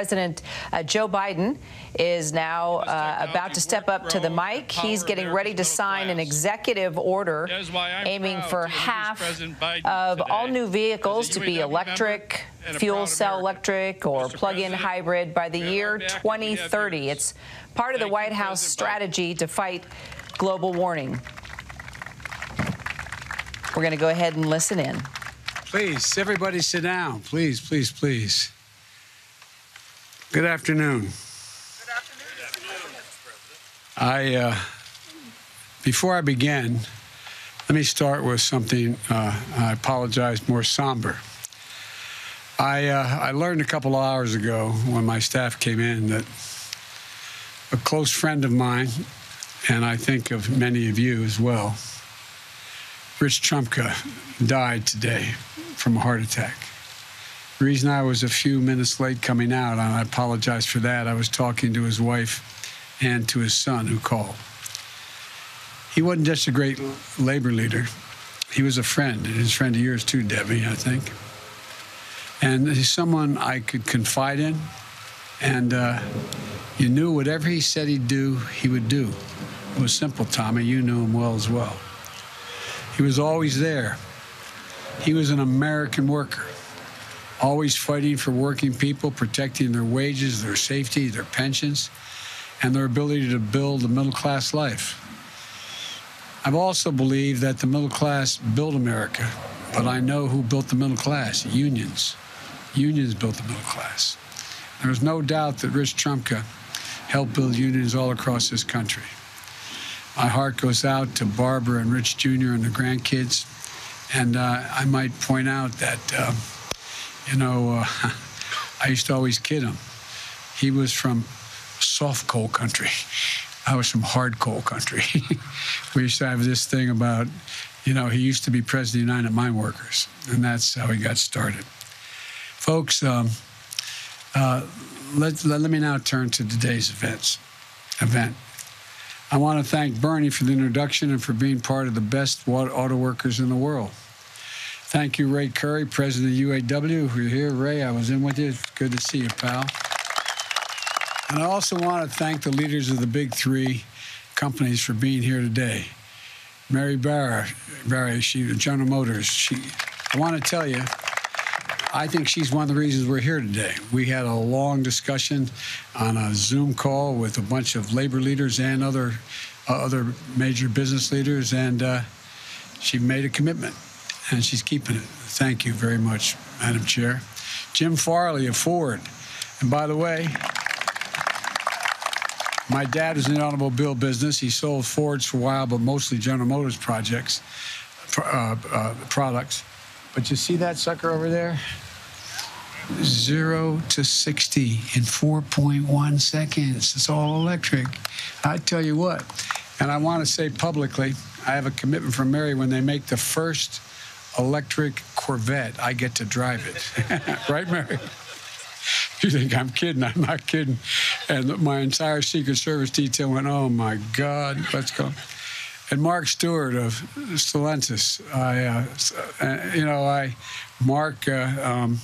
President uh, Joe Biden is now uh, about to step up to the mic. He's getting ready to sign an executive order aiming for half of all new vehicles to be electric, fuel cell electric, or plug-in hybrid by the year 2030. It's part of the White House strategy to fight global warming. We're going to go ahead and listen in. Please, everybody sit down. Please, please, please. Good afternoon. Good afternoon. I, uh, before I begin, let me start with something, uh, I apologize, more somber. I, uh, I learned a couple of hours ago when my staff came in that a close friend of mine, and I think of many of you as well, Rich Trumka, died today from a heart attack. The reason I was a few minutes late coming out, and I apologize for that, I was talking to his wife and to his son who called. He wasn't just a great labor leader, he was a friend, and his friend of yours too, Debbie, I think. And he's someone I could confide in, and uh, you knew whatever he said he'd do, he would do. It was simple, Tommy. You knew him well as well. He was always there. He was an American worker always fighting for working people, protecting their wages, their safety, their pensions, and their ability to build a middle class life. I've also believed that the middle class built America, but I know who built the middle class unions. Unions built the middle class. There's no doubt that Rich Trumka helped build unions all across this country. My heart goes out to Barbara and Rich Jr. and the grandkids. And uh, I might point out that. Uh, you know, uh, I used to always kid him. He was from soft coal country. I was from hard coal country. we used to have this thing about, you know, he used to be president of the United Mine Workers, and that's how he got started. Folks, um, uh, let, let, let me now turn to today's events. Event. I want to thank Bernie for the introduction and for being part of the best auto workers in the world. Thank you, Ray Curry, president of UAW. You're here, Ray, I was in with you. Good to see you, pal. And I also want to thank the leaders of the big three companies for being here today. Mary Barra, Barra, she General Motors. She, I want to tell you, I think she's one of the reasons we're here today. We had a long discussion on a Zoom call with a bunch of labor leaders and other uh, other major business leaders, and uh, she made a commitment and she's keeping it. Thank you very much, Madam Chair. Jim Farley of Ford. And by the way, my dad was in the automobile business. He sold Fords for a while, but mostly General Motors projects, uh, uh, products. But you see that sucker over there? Zero to 60 in 4.1 seconds. It's all electric. I tell you what, and I want to say publicly, I have a commitment from Mary when they make the first electric Corvette. I get to drive it. right, Mary? You think I'm kidding? I'm not kidding. And my entire Secret Service detail went, oh my God, let's go. And Mark Stewart of Stellantis, I, uh, uh, you know, I, Mark, uh, um,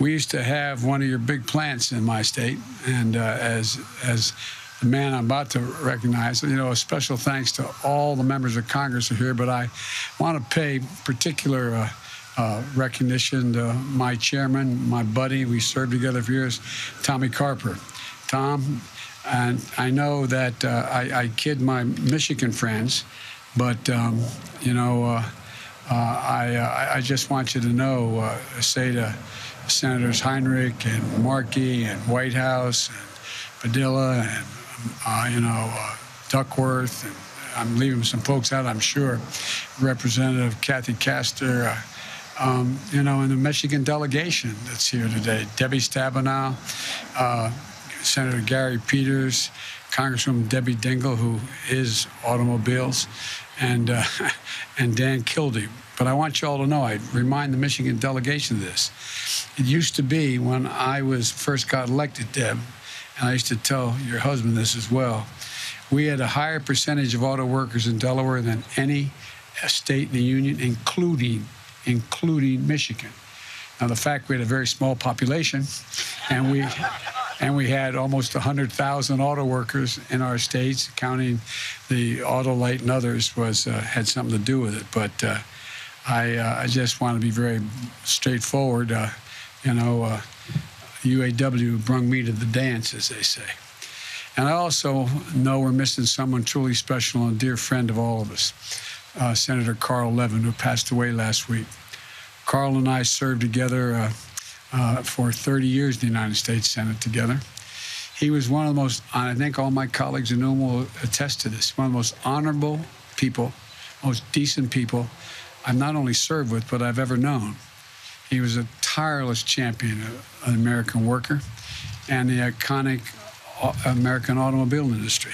we used to have one of your big plants in my state, and uh, as as man I'm about to recognize. You know, a special thanks to all the members of Congress who are here, but I want to pay particular uh, uh, recognition to my chairman, my buddy. We served together for years, Tommy Carper. Tom, and I know that uh, I, I, kid my Michigan friends, but um, you know, uh, uh, I, uh, I just want you to know, say to Senators Heinrich and Markey and Whitehouse and Padilla and uh, you know, uh, Duckworth, and I'm leaving some folks out, I'm sure. Representative Kathy Castor, uh, um, you know, and the Michigan delegation that's here today. Debbie Stabenow, uh, Senator Gary Peters, Congresswoman Debbie Dingell, who is automobiles, and uh, and Dan Kildee. But I want you all to know, I remind the Michigan delegation of this. It used to be when I was first got elected, Deb, and I used to tell your husband this as well. We had a higher percentage of auto workers in Delaware than any state in the union, including including Michigan. Now, the fact we had a very small population, and we and we had almost 100,000 auto workers in our states, counting the Autolite and others, was uh, had something to do with it. But uh, I, uh, I just want to be very straightforward. Uh, you know, UAW uh, brung me to the dance, as they say. And I also know we're missing someone truly special and a dear friend of all of us, uh, Senator Carl Levin, who passed away last week. Carl and I served together uh, for 30 years in the United States Senate together. He was one of the most, I think all my colleagues in Newham will attest to this, one of the most honorable people, most decent people I've not only served with, but I've ever known. He was a tireless champion of an American worker and the iconic uh, American automobile industry.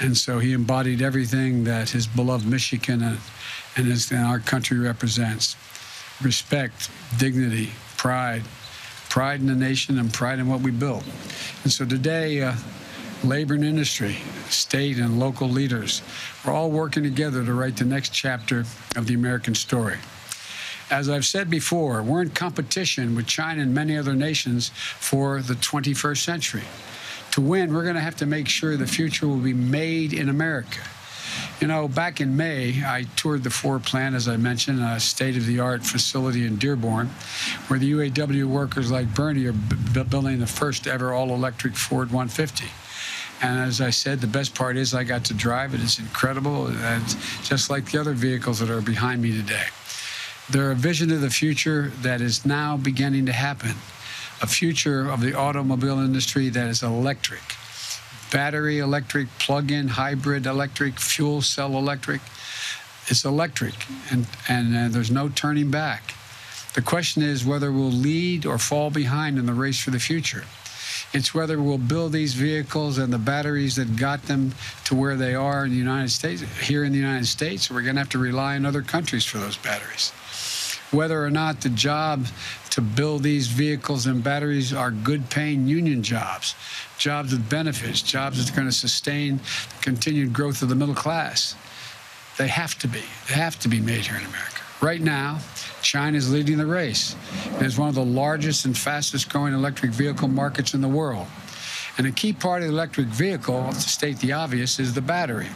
And so he embodied everything that his beloved Michigan and, and, his, and our country represents respect, dignity, pride, pride in the nation and pride in what we built. And so today, uh, labor and industry, state and local leaders we're all working together to write the next chapter of the American story. As I've said before, we're in competition with China and many other nations for the 21st century. To win, we're going to have to make sure the future will be made in America. You know, back in May, I toured the Ford plant, as I mentioned, a state of the art facility in Dearborn, where the UAW workers like Bernie are building the first ever all electric Ford 150. And as I said, the best part is I got to drive it. It's incredible. And just like the other vehicles that are behind me today. They're a vision of the future that is now beginning to happen. A future of the automobile industry that is electric battery electric, plug-in hybrid electric, fuel cell electric. It's electric, and, and uh, there's no turning back. The question is whether we'll lead or fall behind in the race for the future. It's whether we'll build these vehicles and the batteries that got them to where they are in the United States, here in the United States, we're going to have to rely on other countries for those batteries. Whether or not the job to build these vehicles and batteries are good paying union jobs, jobs with benefits, jobs that are going to sustain the continued growth of the middle class. They have to be. They have to be made here in America. Right now, China is leading the race. It is one of the largest and fastest growing electric vehicle markets in the world. And a key part of the electric vehicle, to state the obvious, is the battery.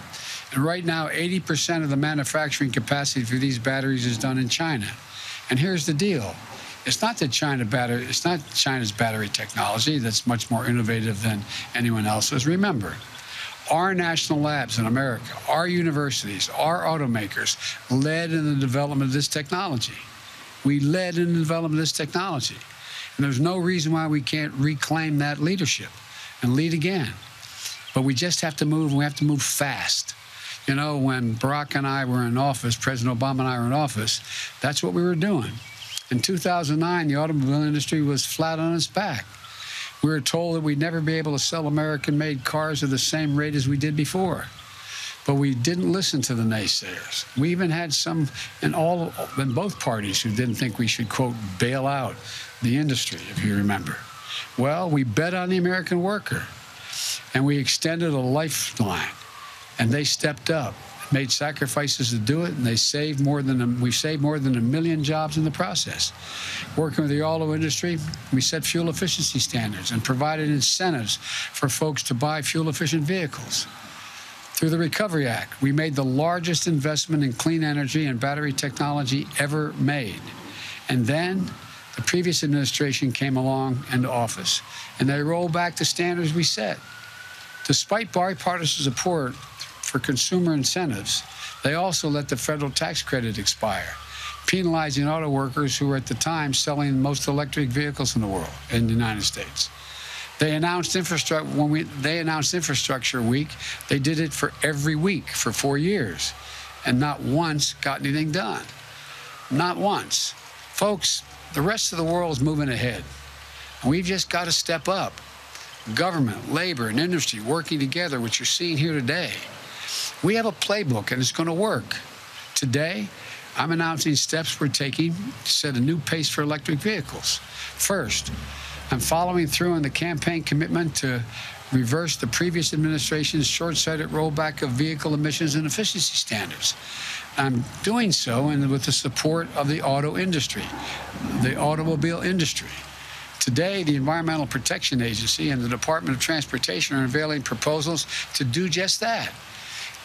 And right now, 80% of the manufacturing capacity for these batteries is done in China. And here's the deal it's not that China battery, it's not China's battery technology that's much more innovative than anyone else's. Remember, our national labs in America, our universities, our automakers led in the development of this technology. We led in the development of this technology. And there's no reason why we can't reclaim that leadership and lead again. But we just have to move, we have to move fast. You know, when Barack and I were in office, President Obama and I were in office, that's what we were doing. In 2009, the automobile industry was flat on its back. We were told that we'd never be able to sell American made cars at the same rate as we did before. But we didn't listen to the naysayers. We even had some in all in both parties who didn't think we should quote bail out the industry, if you remember. Well, we bet on the American worker and we extended a lifeline and they stepped up made sacrifices to do it, and they saved more than a, we saved more than a million jobs in the process. Working with the auto industry, we set fuel efficiency standards and provided incentives for folks to buy fuel-efficient vehicles. Through the Recovery Act, we made the largest investment in clean energy and battery technology ever made. And then the previous administration came along into office, and they rolled back the standards we set. Despite bipartisan support, for consumer incentives, they also let the federal tax credit expire, penalizing auto workers who were at the time selling most electric vehicles in the world, in the United States. They announced infrastructure when we they announced infrastructure week. They did it for every week for four years, and not once got anything done. Not once, folks. The rest of the world is moving ahead. We've just got to step up. Government, labor, and industry working together, which you're seeing here today. We have a playbook and it's going to work. Today, I'm announcing steps we're taking to set a new pace for electric vehicles. First, I'm following through on the campaign commitment to reverse the previous administration's short sighted rollback of vehicle emissions and efficiency standards. I'm doing so and with the support of the auto industry, the automobile industry. Today, the Environmental Protection Agency and the Department of Transportation are unveiling proposals to do just that.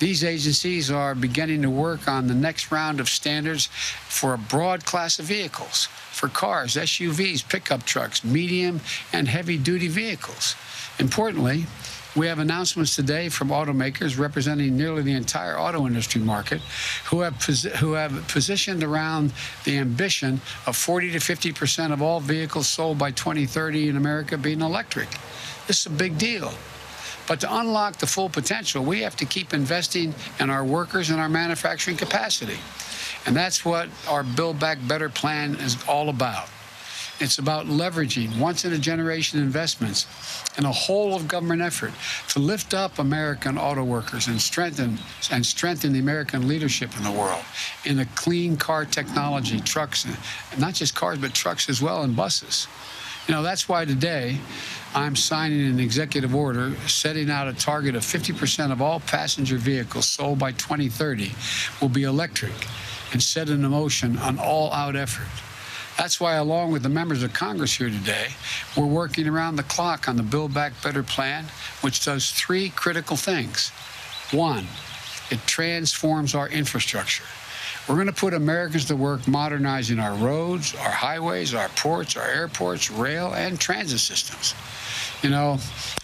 These agencies are beginning to work on the next round of standards for a broad class of vehicles, for cars, SUVs, pickup trucks, medium and heavy duty vehicles. Importantly, we have announcements today from automakers representing nearly the entire auto industry market who have, who have positioned around the ambition of 40 to 50 percent of all vehicles sold by 2030 in America being electric. This is a big deal. But to unlock the full potential, we have to keep investing in our workers and our manufacturing capacity. And that's what our Build Back Better plan is all about. It's about leveraging once in a generation investments and a whole of government effort to lift up American auto workers and strengthen and strengthen the American leadership in the world in the clean car technology, trucks, not just cars, but trucks as well and buses. You know, that's why today I'm signing an executive order setting out a target of 50% of all passenger vehicles sold by 2030 will be electric and set in motion an all out effort. That's why, along with the members of Congress here today, we're working around the clock on the Build Back Better plan, which does three critical things. One, it transforms our infrastructure. We're going to put Americans to work modernizing our roads, our highways, our ports, our airports, rail, and transit systems. You know,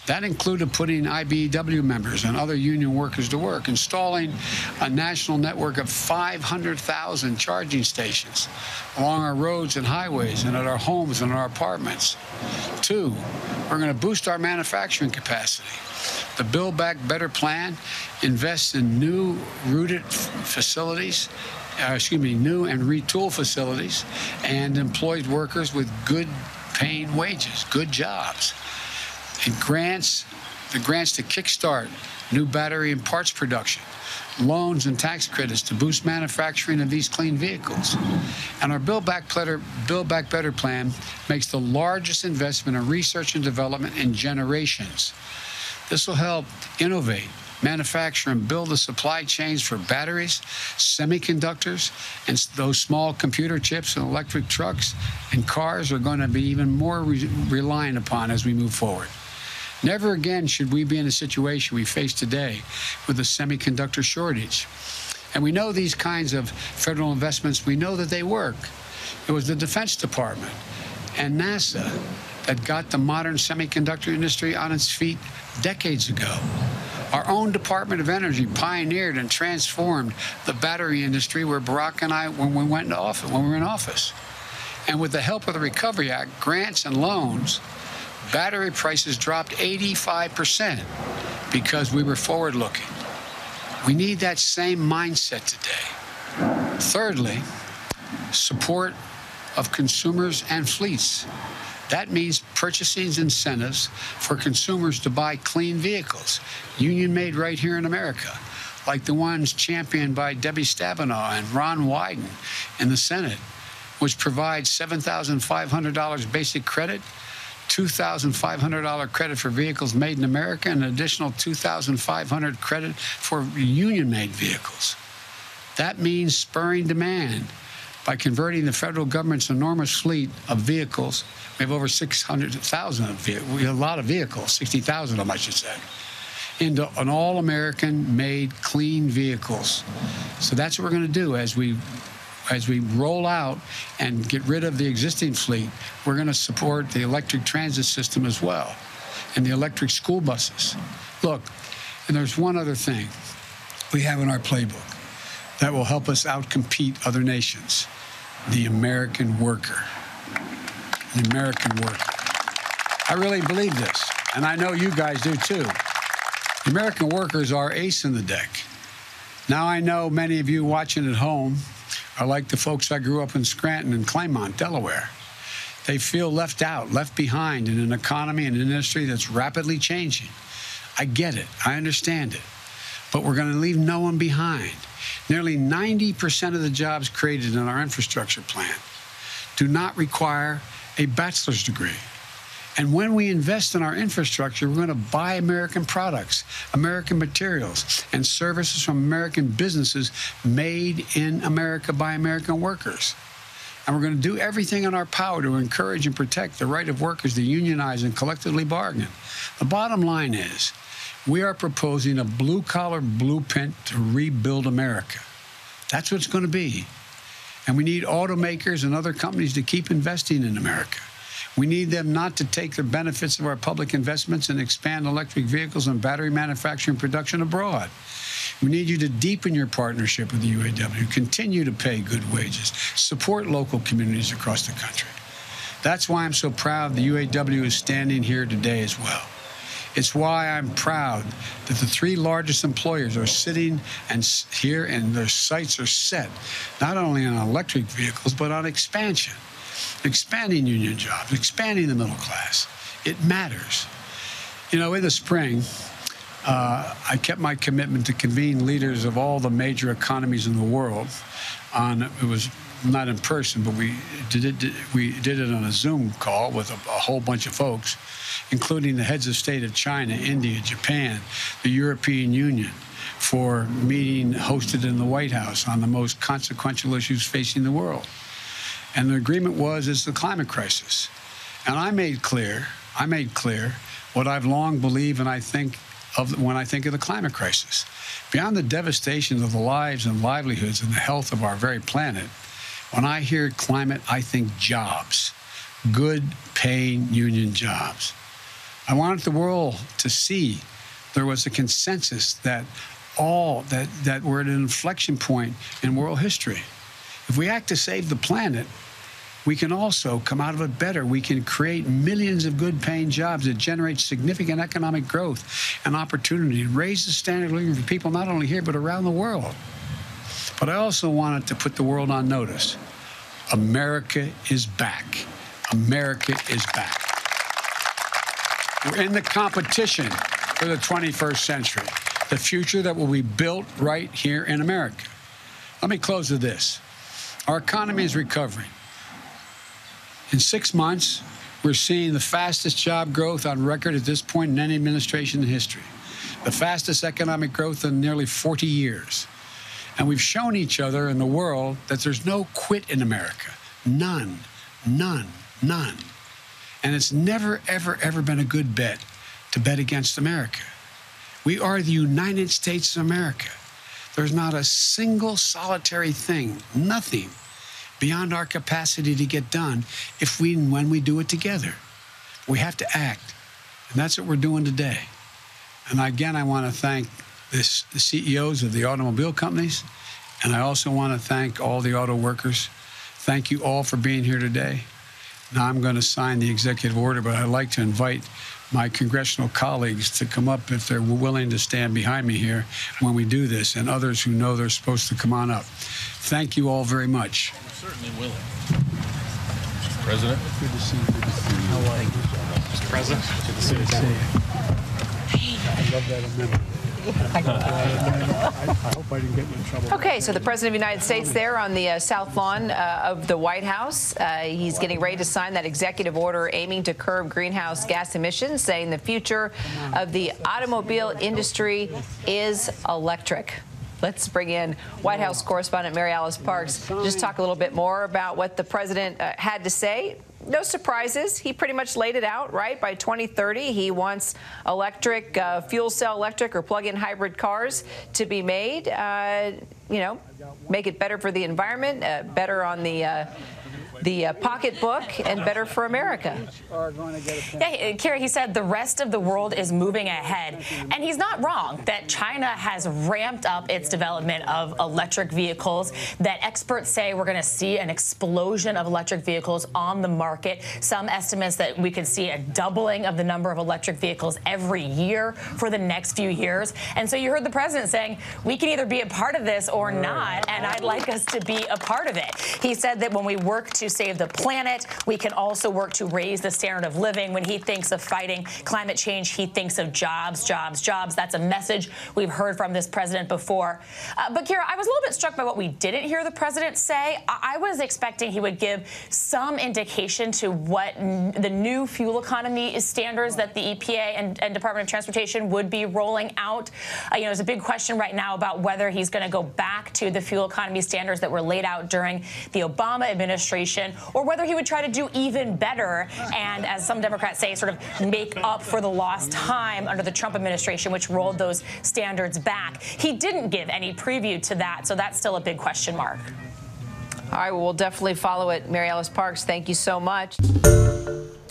that included putting IBEW members and other union workers to work, installing a national network of 500,000 charging stations along our roads and highways and at our homes and our apartments. Two, we're going to boost our manufacturing capacity. The Build Back Better plan invests in new rooted facilities uh, excuse me, new and retool facilities and employs workers with good paying wages, good jobs and grants, the grants to kickstart new battery and parts production, loans and tax credits to boost manufacturing of these clean vehicles. And our Build Back, Build Back Better plan makes the largest investment in research and development in generations. This will help innovate, manufacture, and build the supply chains for batteries, semiconductors, and those small computer chips and electric trucks and cars are going to be even more re reliant upon as we move forward. Never again should we be in a situation we face today with a semiconductor shortage. And we know these kinds of federal investments, we know that they work. It was the Defense Department and NASA that got the modern semiconductor industry on its feet decades ago. Our own Department of Energy pioneered and transformed the battery industry where Barack and I, when we went into office, when we were in office. And with the help of the Recovery Act, grants and loans, battery prices dropped 85% because we were forward looking. We need that same mindset today. Thirdly, support of consumers and fleets. That means purchasing incentives for consumers to buy clean vehicles, union made right here in America, like the ones championed by Debbie Stabenow and Ron Wyden in the Senate, which provides $7,500 basic credit $2,500 credit for vehicles made in America and an additional $2,500 credit for union made vehicles. That means spurring demand by converting the federal government's enormous fleet of vehicles. We have over 600,000 of we have a lot of vehicles, 60,000 of them, I should say, into an all American made clean vehicles. So that's what we're going to do as we as we roll out and get rid of the existing fleet, we're going to support the electric transit system as well and the electric school buses. Look, and there's one other thing we have in our playbook that will help us outcompete other nations the American worker. The American worker. I really believe this, and I know you guys do too. The American workers are ace in the deck. Now I know many of you watching at home are like the folks I grew up in Scranton and Claymont, Delaware. They feel left out, left behind in an economy and an industry that's rapidly changing. I get it. I understand it. But we're going to leave no one behind. Nearly 90% of the jobs created in our infrastructure plan do not require a bachelor's degree. And when we invest in our infrastructure, we're going to buy American products, American materials, and services from American businesses made in America by American workers. And we're going to do everything in our power to encourage and protect the right of workers to unionize and collectively bargain. The bottom line is we are proposing a blue collar blueprint to rebuild America. That's what it's going to be. And we need automakers and other companies to keep investing in America. We need them not to take the benefits of our public investments and expand electric vehicles and battery manufacturing production abroad. We need you to deepen your partnership with the UAW, continue to pay good wages, support local communities across the country. That's why I'm so proud the UAW is standing here today as well. It's why I'm proud that the three largest employers are sitting and here and their sights are set not only on electric vehicles but on expansion, expanding union jobs, expanding the middle class. It matters. You know, in the spring, uh, I kept my commitment to convene leaders of all the major economies in the world. On it was not in person, but we did it. We did it on a Zoom call with a, a whole bunch of folks, including the heads of state of China, India, Japan, the European Union, for meeting hosted in the White House on the most consequential issues facing the world. And the agreement was is the climate crisis. And I made clear, I made clear what I've long believed and I think of when I think of the climate crisis. Beyond the devastation of the lives and livelihoods and the health of our very planet, when I hear climate, I think jobs, good paying union jobs. I wanted the world to see there was a consensus that all that, that we're at an inflection point in world history. If we act to save the planet, we can also come out of it better. We can create millions of good paying jobs that generate significant economic growth and opportunity raise the standard of living for people not only here but around the world. But I also wanted to put the world on notice. America is back. America is back. We're in the competition for the 21st century, the future that will be built right here in America. Let me close with this. Our economy is recovering. In six months, we're seeing the fastest job growth on record at this point in any administration in history, the fastest economic growth in nearly 40 years. And we've shown each other in the world that there's no quit in America. None, none, none. And it's never, ever, ever been a good bet to bet against America. We are the United States of America. There's not a single solitary thing, nothing beyond our capacity to get done if we and when we do it together. We have to act. And that's what we're doing today. And again, I want to thank this, the CEOs of the automobile companies, and I also want to thank all the auto workers. Thank you all for being here today. Now I'm going to sign the executive order, but I'd like to invite my congressional colleagues to come up if they're willing to stand behind me here when we do this, and others who know they're supposed to come on up. Thank you all very much. We're certainly willing. Mr. President. Good to see you. Good to see you. How are you? Mr. President. Good to see you. I love that amendment. Okay, so the President of the United States there on the uh, South Lawn uh, of the White House. Uh, he's getting ready to sign that executive order aiming to curb greenhouse gas emissions, saying the future of the automobile industry is electric. Let's bring in White House correspondent Mary Alice Parks. Just talk a little bit more about what the president uh, had to say no surprises. He pretty much laid it out, right? By 2030, he wants electric, uh, fuel cell electric or plug-in hybrid cars to be made. Uh, you know, make it better for the environment, uh, better on the uh, the uh, pocketbook and better for America. Yeah, Kira, he said the rest of the world is moving ahead. And he's not wrong that China has ramped up its development of electric vehicles, that experts say we're going to see an explosion of electric vehicles on the market. Some estimates that we could see a doubling of the number of electric vehicles every year for the next few years. And so you heard the president saying we can either be a part of this or not, and I'd like us to be a part of it. He said that when we work to save the planet. We can also work to raise the standard of living. When he thinks of fighting climate change, he thinks of jobs, jobs, jobs. That's a message we've heard from this president before. Uh, but Kira, I was a little bit struck by what we didn't hear the president say. I, I was expecting he would give some indication to what the new fuel economy standards that the EPA and, and Department of Transportation would be rolling out. Uh, you know, there's a big question right now about whether he's going to go to the fuel economy standards that were laid out during the Obama administration, or whether he would try to do even better and, as some Democrats say, sort of make up for the lost time under the Trump administration, which rolled those standards back. He didn't give any preview to that, so that's still a big question mark. All right, well, we'll definitely follow it. Mary Alice Parks, thank you so much.